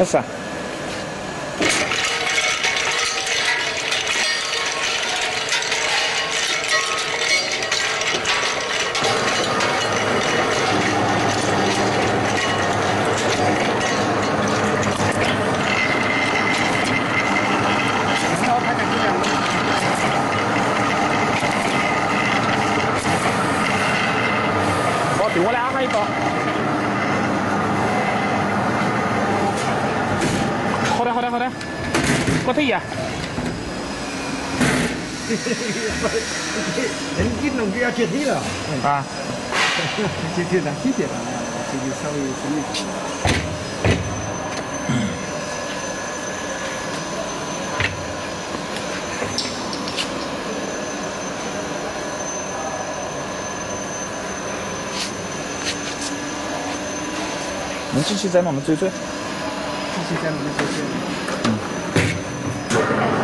Basta. Ah. Bote, wala kayo ito. 好的好的好的，我退呀。人一弄就要接地了，啊，接地了，谢谢了，这就稍微继续再弄个追追。继续再弄个接地。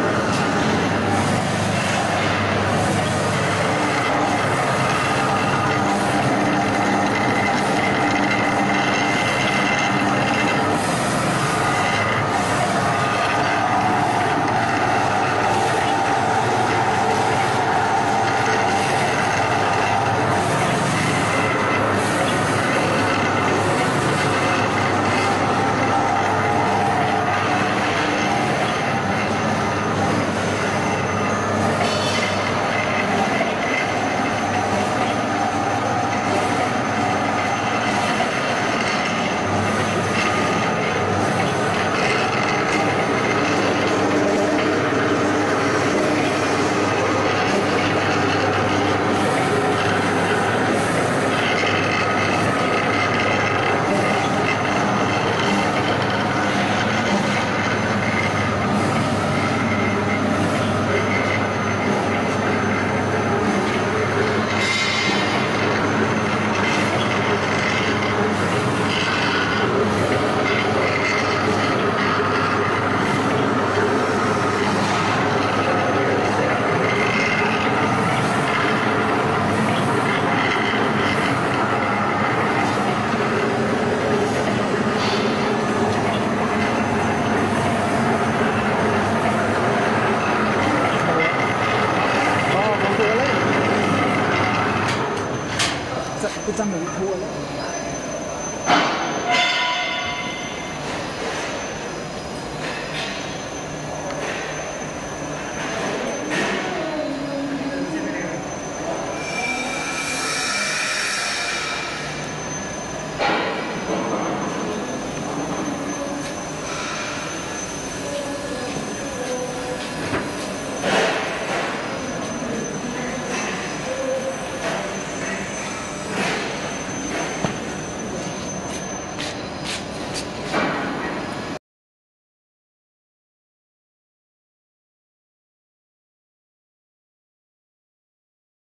กูจำ了